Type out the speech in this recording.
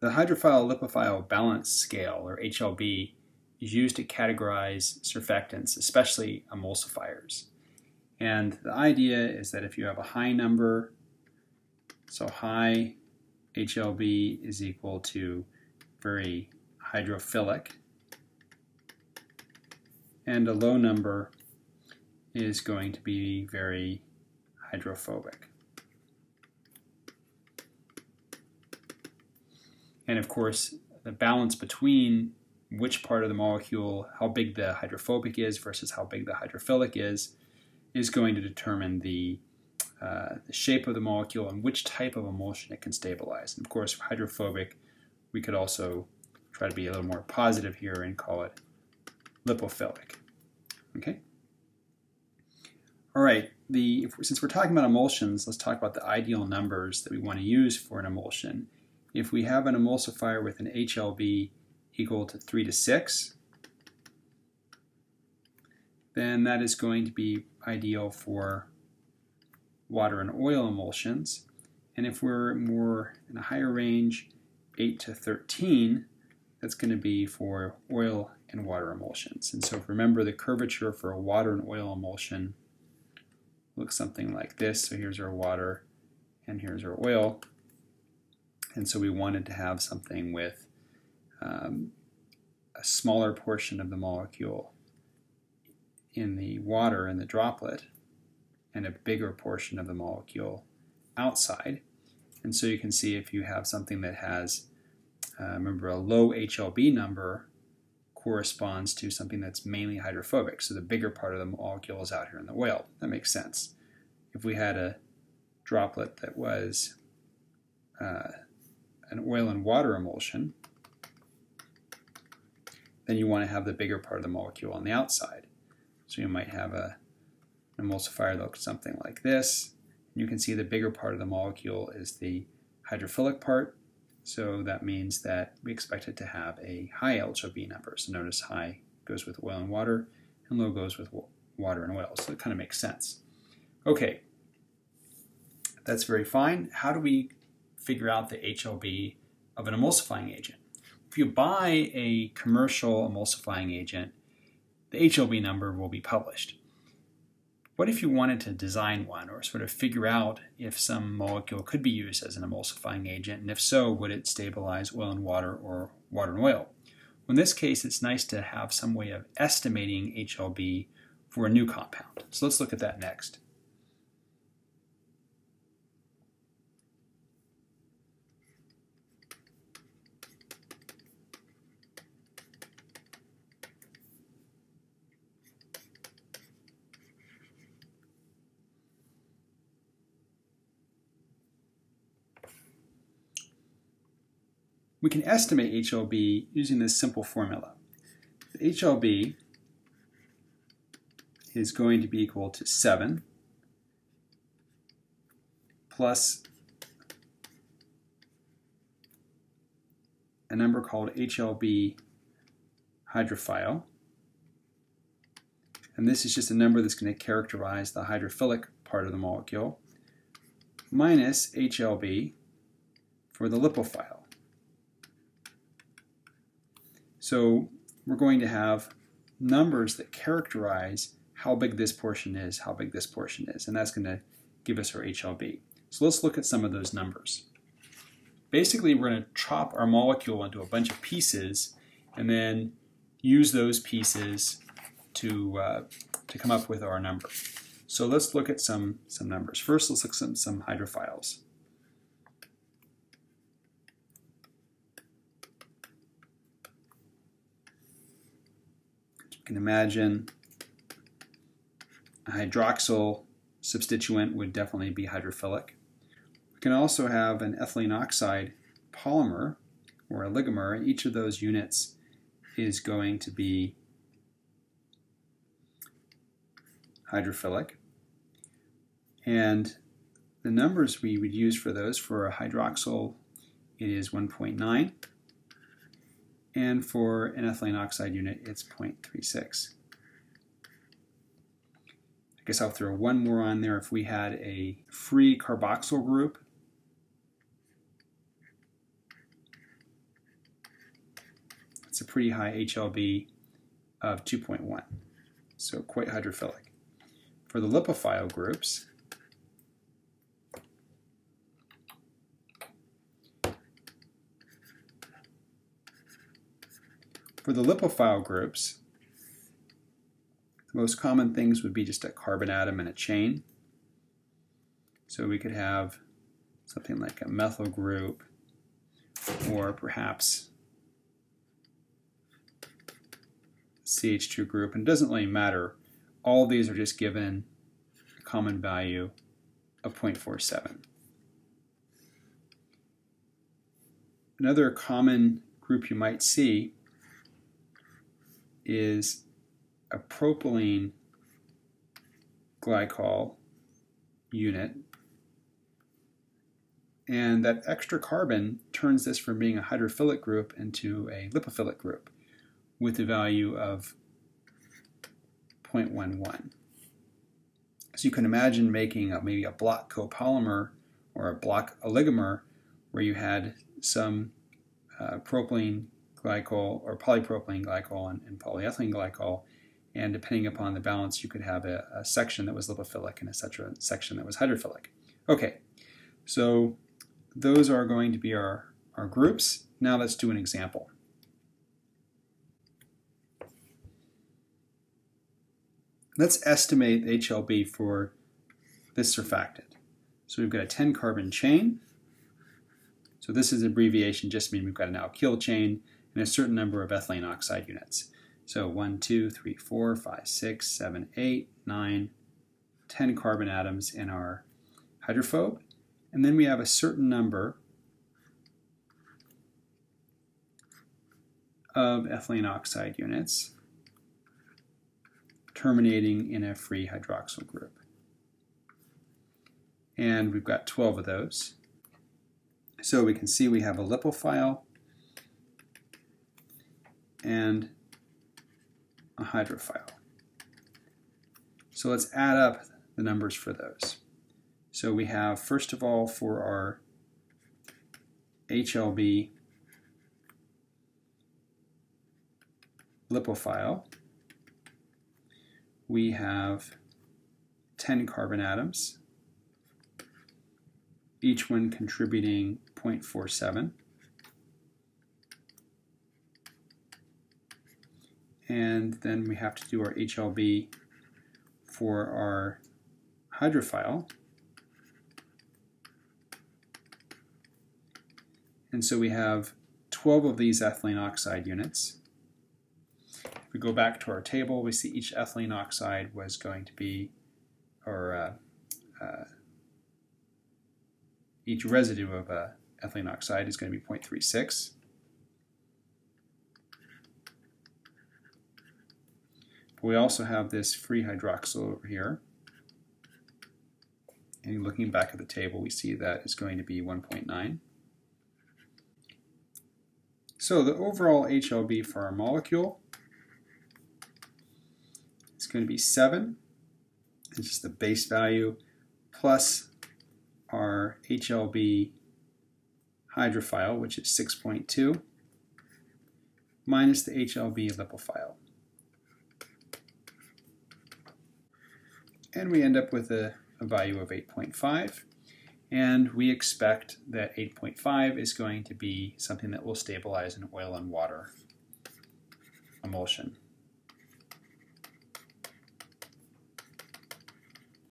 The hydrophile lipophile balance scale, or HLB, is used to categorize surfactants, especially emulsifiers. And the idea is that if you have a high number, so high HLB is equal to very hydrophilic, and a low number is going to be very hydrophobic. And of course, the balance between which part of the molecule, how big the hydrophobic is versus how big the hydrophilic is, is going to determine the, uh, the shape of the molecule and which type of emulsion it can stabilize. And of course, hydrophobic, we could also try to be a little more positive here and call it lipophilic. Okay. All right. The if, since we're talking about emulsions, let's talk about the ideal numbers that we want to use for an emulsion. If we have an emulsifier with an HLB equal to 3 to 6, then that is going to be ideal for water and oil emulsions. And if we're more in a higher range, 8 to 13, that's going to be for oil and water emulsions. And so remember the curvature for a water and oil emulsion looks something like this. So here's our water and here's our oil. And so we wanted to have something with um, a smaller portion of the molecule in the water in the droplet and a bigger portion of the molecule outside. And so you can see if you have something that has, uh, remember, a low HLB number corresponds to something that's mainly hydrophobic. So the bigger part of the molecule is out here in the oil. That makes sense. If we had a droplet that was uh, an oil and water emulsion, then you want to have the bigger part of the molecule on the outside. So you might have a, an emulsifier that looks something like this. You can see the bigger part of the molecule is the hydrophilic part, so that means that we expect it to have a high HLB number. So notice high goes with oil and water, and low goes with water and oil. So it kind of makes sense. Okay, that's very fine. How do we figure out the HLB of an emulsifying agent? If you buy a commercial emulsifying agent, the HLB number will be published. What if you wanted to design one or sort of figure out if some molecule could be used as an emulsifying agent, and if so, would it stabilize oil and water or water and oil? Well, in this case, it's nice to have some way of estimating HLB for a new compound. So let's look at that next. We can estimate HLB using this simple formula. HLB is going to be equal to 7 plus a number called HLB hydrophile. And this is just a number that's going to characterize the hydrophilic part of the molecule minus HLB for the lipophile. So we're going to have numbers that characterize how big this portion is, how big this portion is, and that's going to give us our HLB. So let's look at some of those numbers. Basically, we're going to chop our molecule into a bunch of pieces and then use those pieces to, uh, to come up with our number. So let's look at some, some numbers. First, let's look at some, some hydrophiles. Can imagine a hydroxyl substituent would definitely be hydrophilic. We can also have an ethylene oxide polymer or oligomer, and each of those units is going to be hydrophilic. And the numbers we would use for those, for a hydroxyl, it is 1.9 and for an ethylene oxide unit, it's 0.36. I guess I'll throw one more on there. If we had a free carboxyl group, it's a pretty high HLB of 2.1, so quite hydrophilic. For the lipophile groups, For the lipophile groups, the most common things would be just a carbon atom and a chain. So we could have something like a methyl group or perhaps CH2 group. And it doesn't really matter. All these are just given a common value of 0.47. Another common group you might see is a propylene glycol unit. And that extra carbon turns this from being a hydrophilic group into a lipophilic group with a value of 0.11. So you can imagine making a, maybe a block copolymer or a block oligomer where you had some uh, propylene glycol or polypropylene glycol and, and, polyethylene glycol. And depending upon the balance, you could have a, a section that was lipophilic and a section that was hydrophilic. Okay, so those are going to be our, our groups. Now let's do an example. Let's estimate HLB for this surfactant. So we've got a 10 carbon chain. So this is abbreviation just means we've got an alkyl chain and a certain number of ethylene oxide units. So 1, 2, 3, 4, 5, 6, 7, 8, 9, 10 carbon atoms in our hydrophobe. And then we have a certain number of ethylene oxide units terminating in a free hydroxyl group. And we've got 12 of those. So we can see we have a lipophile and a hydrophile. So let's add up the numbers for those. So we have, first of all, for our HLB lipophile, we have 10 carbon atoms, each one contributing 0.47. and then we have to do our HLB for our hydrophile. And so we have 12 of these ethylene oxide units. If we go back to our table, we see each ethylene oxide was going to be, or uh, uh, each residue of uh, ethylene oxide is going to be 0.36. we also have this free hydroxyl over here. And looking back at the table, we see that is going to be 1.9. So the overall HLB for our molecule is going to be 7. It's just the base value plus our HLB hydrophile, which is 6.2, minus the HLB lipophile. And we end up with a, a value of 8.5 and we expect that 8.5 is going to be something that will stabilize an oil and water emulsion.